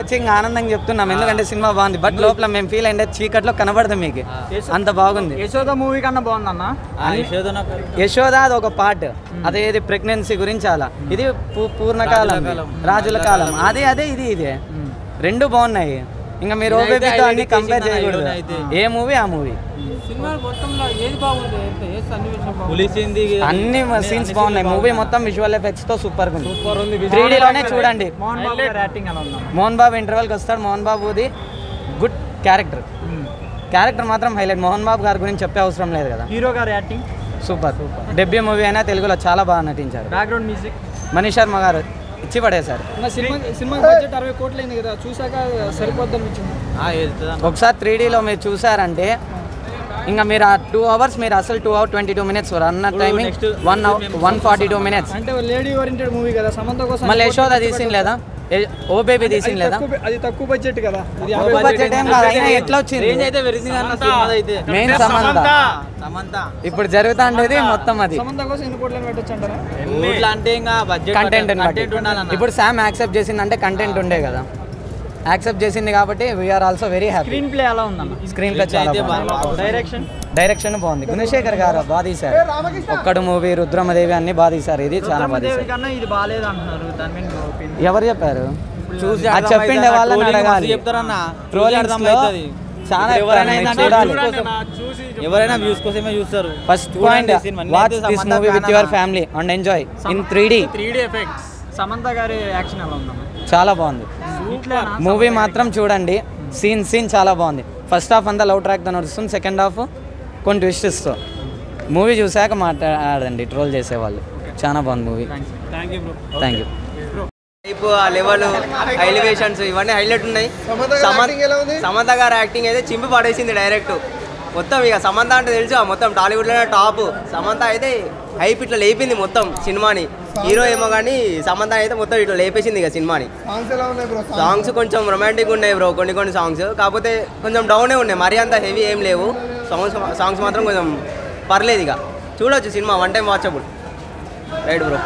వచ్చి ఇంకా ఆనందంగా చెప్తున్నాం. ఎందుకంటే సినిమా బాగుంది. బట్ లోపల మేము ఫీల్ అయిందే చీకట్లో కనబడదు మీకు. అంత బాగుంది. యశోద మూవీ కన్నా బాగుందన్న యశోద అది ఒక పార్ట్ అదే ఇది ప్రెగ్నెన్సీ గురించి అలా. ఇది పూర్ణకాలం. రాజుల కాలం. అదే అదే ఇది ఇదే. రెండు బాగున్నాయి. ఇంకా మీరు ఓబేబీతో అన్ని కంపేర్ చేయకూడదు. ఏ మూవీ ఆ మూవీ సినిమా మొత్తంలో ఏది బాగుంది ఏ సన్నివేశం బాగుంది? పులిసింది అన్ని సీన్స్ బాగున్నాయి. మూవీ మొత్తం విజువల్ ఎఫెక్ట్స్తో సూపర్ ఉంది. త్రీ లోనే చూడండి. మోహన్ బాబు గారి యాక్టింగ్ ఎలా ఉందన్న మోహన్ బాబు ఇంటర్వెల్కి వస్తాడు. మోహన్ బాబుది గుడ్ క్యారెక్టర్ క్యారెక్టర్ మాత్రం హైలైట్ మోహన్ బాబు గారి గురించి చెప్పే అవసరం లేదు కదా. హీరో గారి యాక్టింగ్ సూపర్ డెబ్యూ మూవీ అయినా తెలుగులో చాలా బాగా నటించారు. బ్యాక్గ్రౌండ్ మ్యూజిక్ మనీష్ శర్మ గారు ఇచ్చి పడేశారు. సినిమా సినిమా బడ్జెట్ అరవై కోట్లు అయింది కదా చూసాక సరిపోద్ది అనిపించింది? ఒకసారి త్రీ డీలో మీరు చూసారంటే ఇంకా మీరు ఆ టూ అవర్స్ మీరు అసలు two hour twenty two minutes అన్న timing one one forty two minutes అంటే లేడీ ఓరియంటెడ్ మూవీ కదా సమంత కోసం మళ్ళీ యశోద తీసిన లేదా? ఓ బేబీ తీసిన అది లేదా? తక్కువ- అది తక్కువ బడ్జెట్ కదా. ఇది తక్కువ బడ్జెట్ ఏం కాదు. అయినా ఎట్లా వచ్చింది? రేంజ్ అయితే వెరిసింగ్ అన్న సినిమా. అయితే మెయిన్ సమంత సమంత. ఇప్పుడు జరుగుతా ఉండేది మొత్తం అది. సమంత కోసం ఎన్ని కోట్లని పెట్టచ్చు అంటారా ఊర్లో అంటే ఇంకా బడ్జెట్ కంటెంట్ కంటెంట్ ఉండాలన్న. ఇప్పుడు శామ్ యాక్సెప్ట్ చేసిందంటే కంటెంట్ ఉండే కదా. యాక్సెప్ట్ చేసింది కాబట్టి we are also very happy screen play ఉందన్న? స్క్రీన్ ప్లే చాలా డైరెక్షన్ డైరెక్షన్ బాగుంది. గుణశేఖర్ గారు బాగా తీశారు ఒక్కడు మూవీ రుద్రమదేవి అన్ని బాగా తీశారు ఇది చాలా బాగా తీశారు ఎవరు చెప్పారు? చూసి అది చెప్పిండే వాళ్ళని అడగాలి. చెప్తారన్న. చాలా ఎవరైనా వ్యూస్ కోసమే చూస్తారు. First point. Watch this movie with your. Family and enjoy in three D three D effects Samantha గారి యాక్షన్ ఎలా ఉందన్న? చాలా బాగుంది. మూవీ మాత్రం చూడండి. సీన్ సీన్ చాలా బాగుంది. ఫస్ట్ హాఫ్ అంతా లవ్ ట్రాక్తో నడుస్తుంది సెకండ్ హాఫ్ కొన్ని ట్విస్ట్స్తో మూవీ చూశాక మాట్లాడండి ట్రోల్ చేసేవాళ్ళు. చాలా బాగుంది మూవీ థ్యాంక్ యూ ఆ లెవెల్ ఎలివేషన్స్ ఇవన్నీ హైలైట్ ఉన్నాయి. సమంత గారి యాక్టింగ్ అయితే చింపి పడేసింది డైరెక్ట్ మొత్తం ఇక సమంత అంటే తెలుసు మొత్తం టాలీవుడ్లోనే టాప్. సమంత అయితే హైప్ ఇట్లా లేపింది మొత్తం సినిమాని. హీరో ఏమో కానీ సమంత అయితే మొత్తం ఇట్లా లేపేసింది ఇక సినిమాని. సాంగ్స్ కొంచెం రొమాంటిక్ ఉన్నాయి బ్రో కొన్ని కొన్ని సాంగ్స్ కాకపోతే కొంచెం డౌనే ఉన్నాయి మరీ అంత హెవీ ఏం లేవు. సాంగ్స్ సాంగ్స్ మాత్రం కొంచెం పర్లేదు ఇక. చూడొచ్చు cinema one time watchable right bro